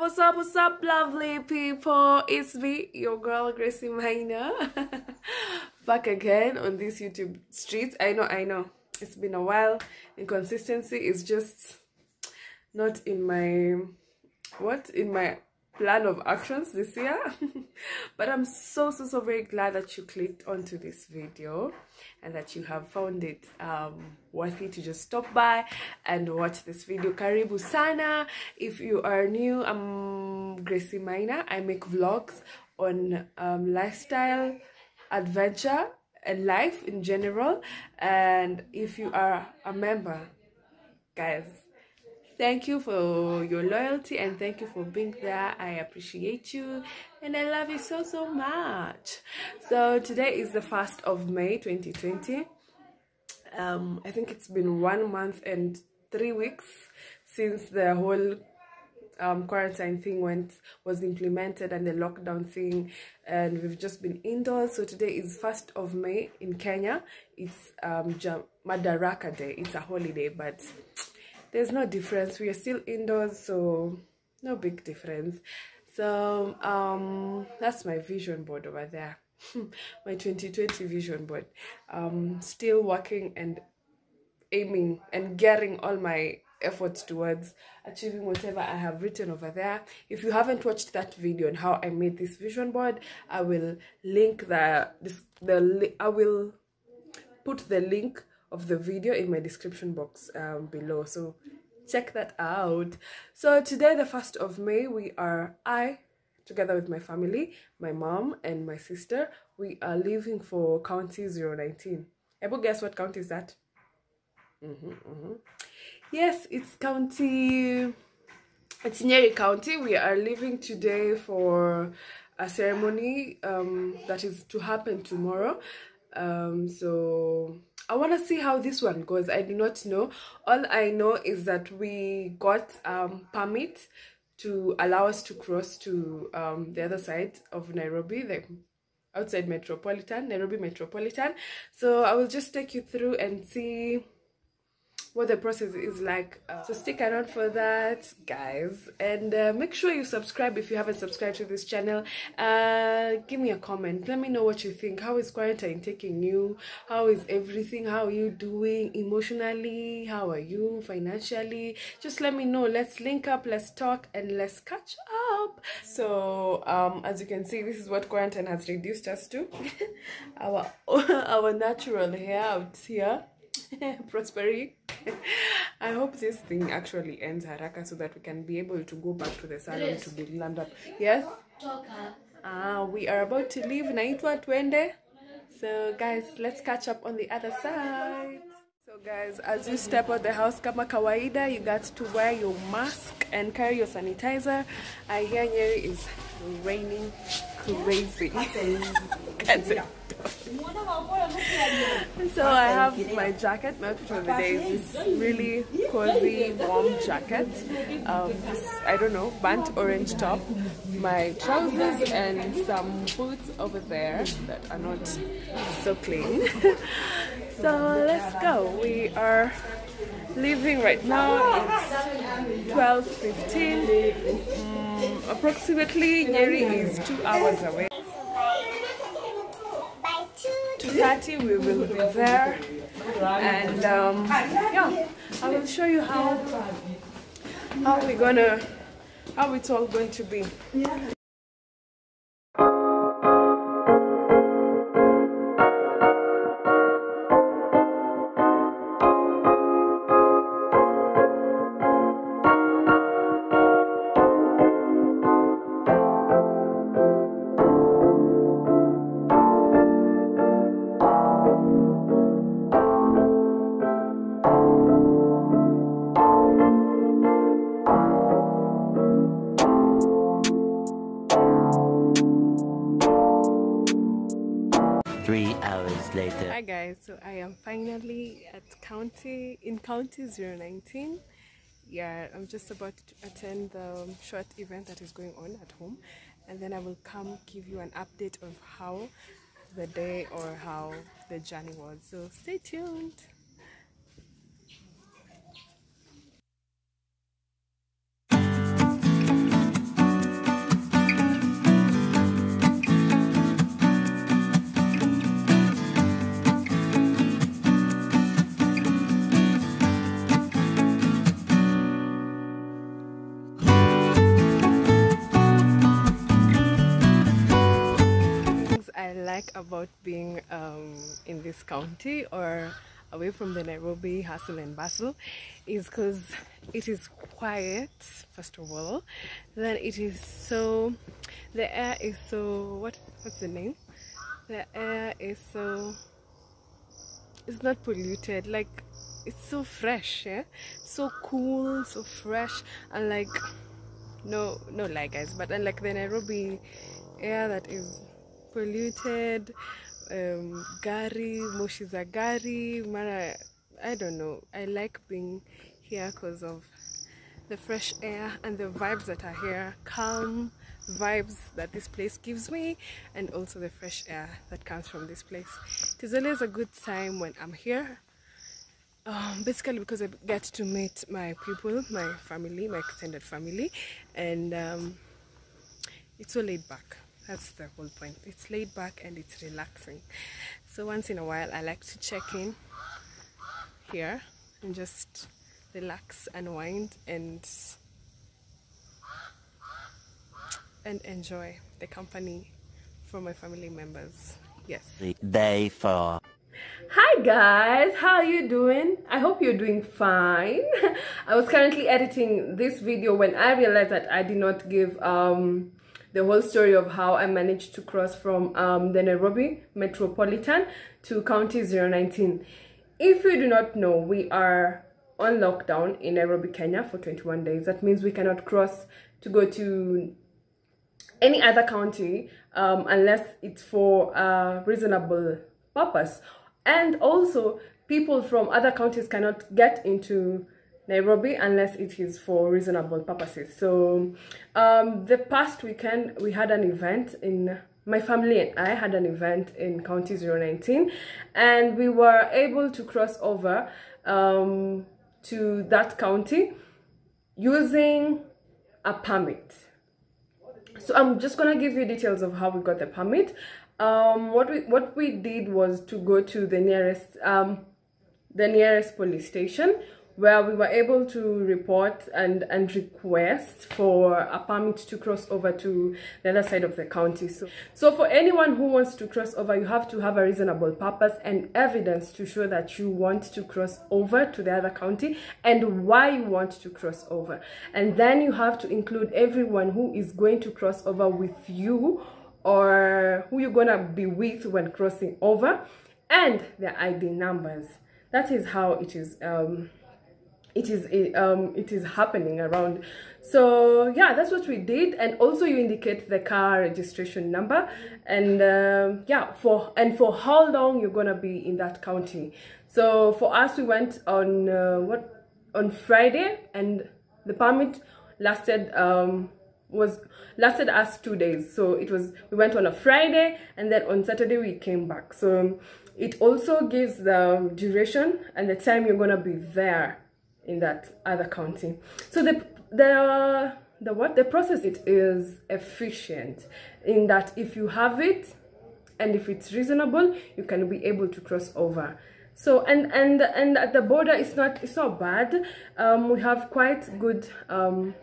what's up, what's up, lovely people? It's me, your girl Gracey Maina, back again on these YouTube streets. I know, I know, it's been a while. Inconsistency is just not in my what in my plan of actions this year. But i'm so so so very glad that you clicked onto this video and that you have found it um worthy to just stop by and watch this video. Karibu sana. If you are new i'm Gracey Maina. i make vlogs on um, lifestyle adventure and life in general. And if you are a member guys thank you for your loyalty and thank you for being there. I appreciate you and i love you so so much. So today is the 1st of may 2020 um i think it's been one month and three weeks since the whole um, quarantine thing went was implemented and the lockdown thing and we've just been indoors. So today is 1st of may in kenya. It's um madaraka day. It's a holiday but there's no difference. We are still indoors so no big difference. So um that's my vision board over there. My 2020 vision board. Um still working and aiming and gearing all my efforts towards achieving whatever i have written over there. If you haven't watched that video on how i made this vision board i will link the this the i will put the link of the video in my description box um, below so check that out so today the 1st of may we are i together with my family my mom and my sister we are leaving for county 019 able guess what county is that mm -hmm, mm -hmm. yes it's county it's Nyeri County. We are leaving today for a ceremony um, that is to happen tomorrow. Um, so I want to see how this one goes. I do not know. All I know is that we got um permit to allow us to cross to um the other side of Nairobi, the outside Metropolitan, Nairobi Metropolitan. So I will just take you through and see what the process is like. So stick around for that guys. And uh, make sure you subscribe if you haven't subscribed to this channel. Uh, give me a comment. Let me know what you think. How is quarantine taking you? How is everything? How are you doing emotionally? How are you financially? Just let me know. Let's link up. Let's talk and let's catch up. So um as you can see this is what quarantine has reduced us to. Our our natural hair out here prosperity i hope this thing actually ends haraka so that we can be able to go back to the salon to be land up. Yes? ah we are about to leave naitwa twende. So guys let's catch up on the other side. So guys as you step out the house kama kawaida you got to wear your mask and carry your sanitizer. I hear Nyeri is raining crazy so I have my jacket. My for the day is this really cozy, warm jacket. Um, I don't know, burnt orange top, my trousers, and some boots over there that are not so clean. so let's go. We are leaving right now. It's 12:15. Um, approximately, Nyeri is two hours away. 2.30 we will be there. And um, yeah I will show you how how we're gonna how it's all going to be Three hours later. Hi guys, so I am finally at county in county 019. Yeah, I'm just about to attend the short event that is going on at home, and then I will come give you an update of how the day or how the journey was. So stay tuned. Like about being um, in this county or away from the Nairobi hustle and bustle is because it is quiet, first of all. Then it is so, the air is so, what, what's the name? The air is so, it's not polluted. Like, it's so fresh, yeah? So cool, so fresh, and like, no, no lie guys, but unlike the Nairobi air that is polluted, um, gari, moshi za gari, mara, I don't know. I like being here because of the fresh air and the vibes that are here, calm vibes that this place gives me, and also the fresh air that comes from this place. It is always a good time when I'm here. Um, basically because I get to meet my people, my family, my extended family, and um, it's so laid back that's the whole point. It's laid back and it's relaxing. So once in a while I like to check in here and just relax unwind and and enjoy the company from my family members. Yes. Day four hi guys. How are you doing? I hope you're doing fine. I was currently editing this video when i realized that i did not give um the whole story of how I managed to cross from um, the Nairobi Metropolitan to County 019. If you do not know, we are on lockdown in Nairobi, Kenya for 21 days. That means we cannot cross to go to any other county um, unless it's for a reasonable purpose. And also, people from other counties cannot get into Nairobi unless it is for reasonable purposes. So um, the past weekend we had an event in my family and I had an event in County 019 and we were able to cross over um, to that county using a permit. So I'm just gonna give you details of how we got the permit. Um, what we what we did was to go to the nearest um, the nearest police station where we were able to report and, and request for a permit to cross over to the other side of the county. So, so for anyone who wants to cross over, you have to have a reasonable purpose and evidence to show that you want to cross over to the other county and why you want to cross over. And then you have to include everyone who is going to cross over with you or who you're gonna be with when crossing over and their ID numbers. That is how it is um, it is um it is happening around. So yeah that's what we did. And also you indicate the car registration number. And uh, yeah for and for how long you're gonna be in that county. So for us we went on uh, what on friday. And the permit lasted um was lasted us two days. So it was we went on a friday. And then on saturday we came back. So it also gives the duration and the time you're gonna be there in that other county. So the the the what the process it is efficient in that if you have it and if it's reasonable you can be able to cross over. So and and and at the border it's not it's not bad. Um, we have quite good um,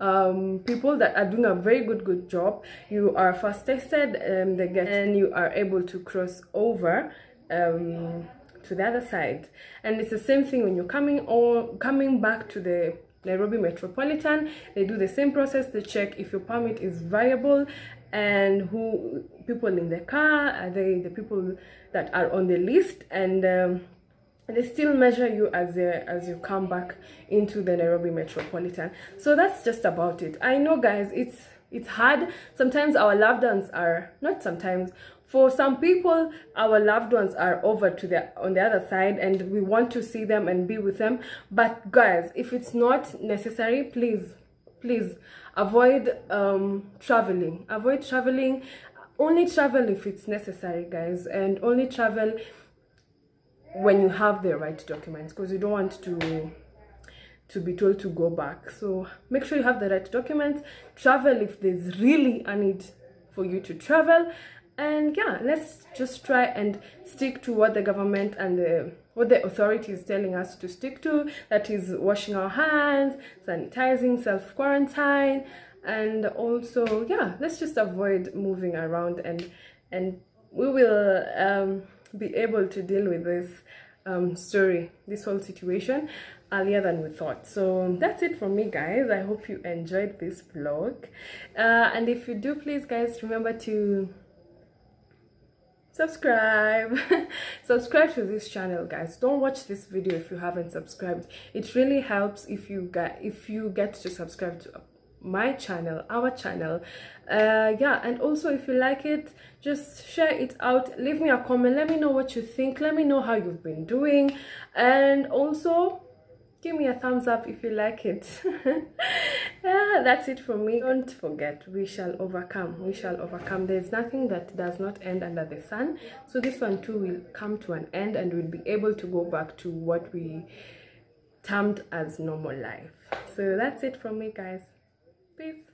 um, people that are doing a very good good job. You are first tested and they get and you are able to cross over um, to the other side. And it's the same thing when you're coming or coming back to the Nairobi Metropolitan. They do the same process. They check if your permit is viable and who people in the car are they the people that are on the list? And um, they still measure you as a, as you come back into the Nairobi Metropolitan. So that's just about it. I know guys it's it's hard. Sometimes our loved ones are not sometimes for some people our loved ones are over to the on the other side and we want to see them and be with them. But guys if it's not necessary please please avoid um traveling. Avoid traveling. Only travel if it's necessary guys and only travel when you have the right documents because you don't want to to be told to go back. So make sure you have the right documents. Travel if there's really a need for you to travel and yeah let's just try and stick to what the government and the what the authority is telling us to stick to. That is washing our hands sanitizing self quarantine and also yeah let's just avoid moving around and and we will um, be able to deal with this um, story this whole situation earlier than we thought. So that's it from me guys. I hope you enjoyed this vlog. Uh, and if you do please guys remember to subscribe. Subscribe to this channel guys. Don't watch this video if you haven't subscribed. It really helps if you get if you get to subscribe to my channel our channel. Uh yeah and also if you like it just share it out. Leave me a comment. Let me know what you think. Let me know how you've been doing. And also give me a thumbs up if you like it. Yeah that's it for me. Don't forget we shall overcome. We shall overcome. There's nothing that does not end under the sun. So this one too will come to an end and we'll be able to go back to what we termed as normal life. So that's it from me guys. Peace